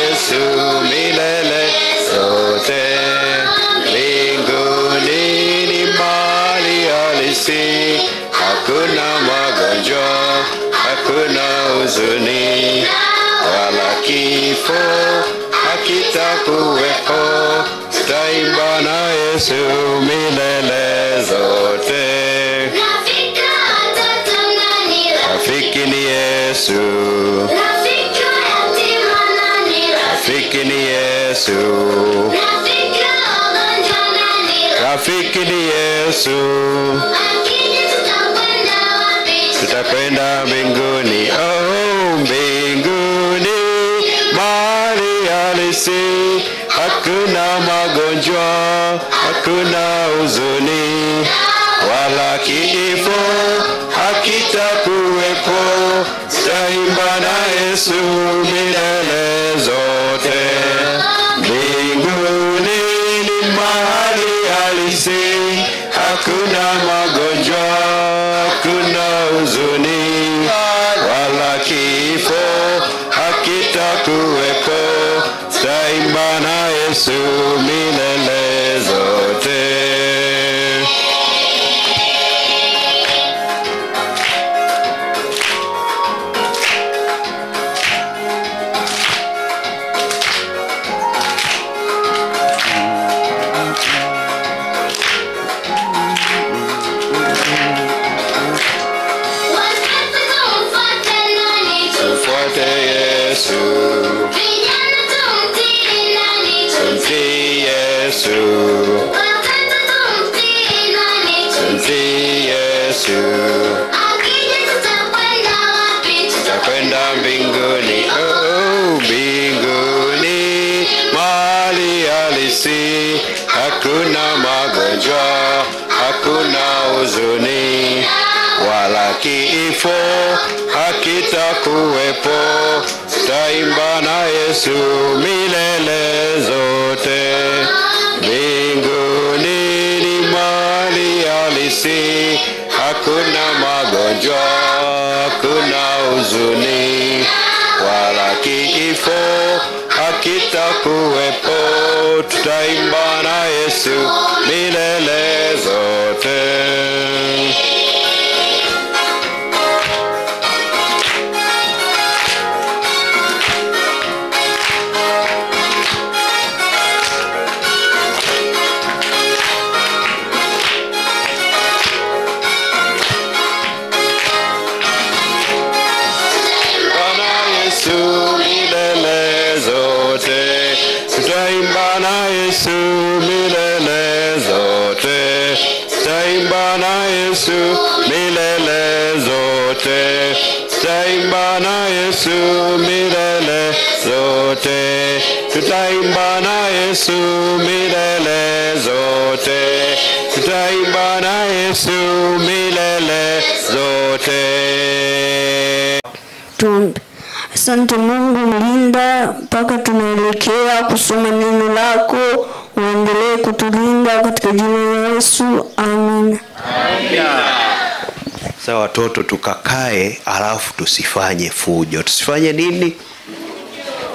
Yesu milele zote. Mbinguni ni mali halisi, hakuna magonjwa, hakuna huzuni wala kifo hakitakuwepo. Tutaimba na Yesu milele zote. Rafiki ni Yesu, rafiki ni Yesu. Tutakwenda mbinguni, oh mbinguni, mahali halisi, hakuna magonjwa, hakuna huzuni. Wala kifo. Hakitakuwepo. Tutaimba na Yesu milele hakuna magonjwa, hakuna huzuni wala kifo hakitakuwepo. Tutaimba na Yesu milele Yesu, tumtii Yesu, tutakwenda mbinguni, oh mbinguni, mahali halisi, hakuna magonjwa, hakuna huzuni. Wala kifo. Hakitakuwepo. taimba na Yesu milele huzuni wala kifo hakitakuwepo. Tutaimba na Yesu milele zote. Tutaimba na Yesu milele zote, tutaimba na Yesu milele zote, tutaimba na Yesu milele zote, tutaimba na Yesu milele zote. Tuombe. Asante Mungu mlinda mpaka tunaelekea kusoma neno lako, uendelee kutulinda katika jina la Yesu. Sasa watoto tukakae, alafu tusifanye fujo. Tusifanye nini?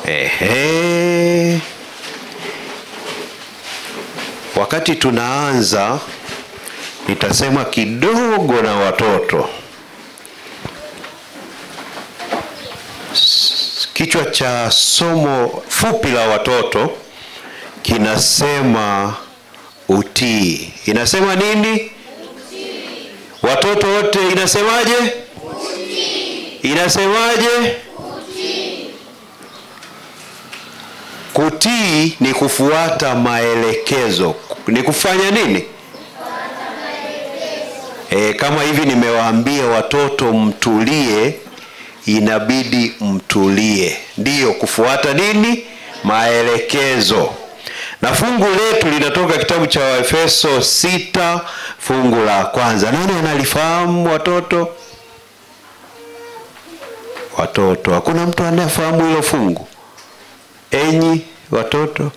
Ehe. Wakati tunaanza, nitasema kidogo na watoto. Kichwa cha somo fupi la watoto kinasema utii. Inasema nini? Watoto wote inasemaje? Inasemaje? Kutii ni kufuata maelekezo. Ni kufanya nini? E, kama hivi nimewaambia watoto mtulie, inabidi mtulie. Ndiyo kufuata nini? Maelekezo. Na fungu letu linatoka kitabu cha Waefeso sita fungu la kwanza. Nani analifahamu watoto? Watoto, hakuna mtu anayefahamu hilo fungu? Enyi watoto,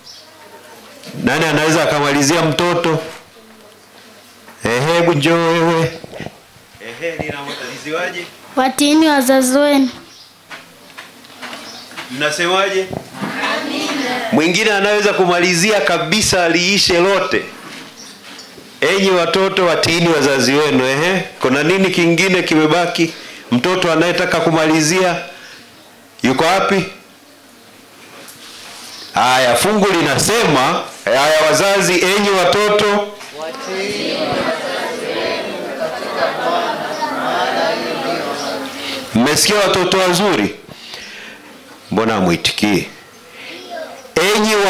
nani anaweza akamalizia mtoto? Ehe, hebu njoo wewe. Ehe, linamaliziwaje? Watiini wazazi wenu. Mnasemaje? Mwingine anaweza kumalizia kabisa liishe lote. Enyi watoto watiini wazazi wenu ehe kuna nini kingine kimebaki? Mtoto anayetaka kumalizia yuko wapi? Haya fungu linasema haya wazazi enyi watoto. Mmesikia watoto wazuri? Mbona amwitikii enyi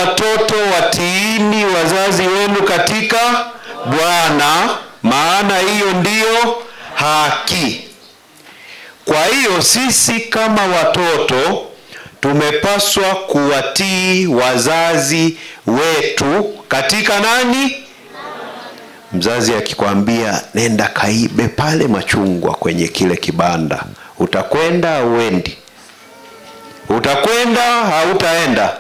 watoto watiini wazazi wenu katika bwana maana hiyo ndiyo haki. Kwa hiyo sisi kama watoto tumepaswa kuwatii wazazi wetu katika nani? Mzazi akikwambia nenda kaibe pale machungwa kwenye kile kibanda. Utakwenda au uendi? Utakwenda hautaenda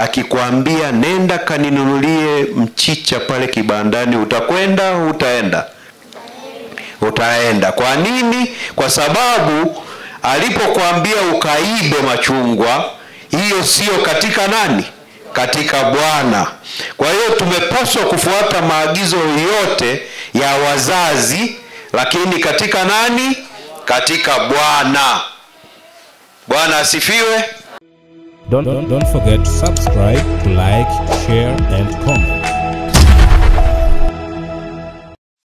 akikwambia nenda kaninunulie mchicha pale kibandani utakwenda utaenda utaenda. Kwa nini? Kwa sababu alipokwambia ukaibe machungwa hiyo sio katika nani? Katika bwana. Kwa hiyo tumepaswa kufuata maagizo yote ya wazazi lakini katika nani? Katika bwana. Bwana asifiwe Don't, don't, don't forget to subscribe, to like, share, and comment.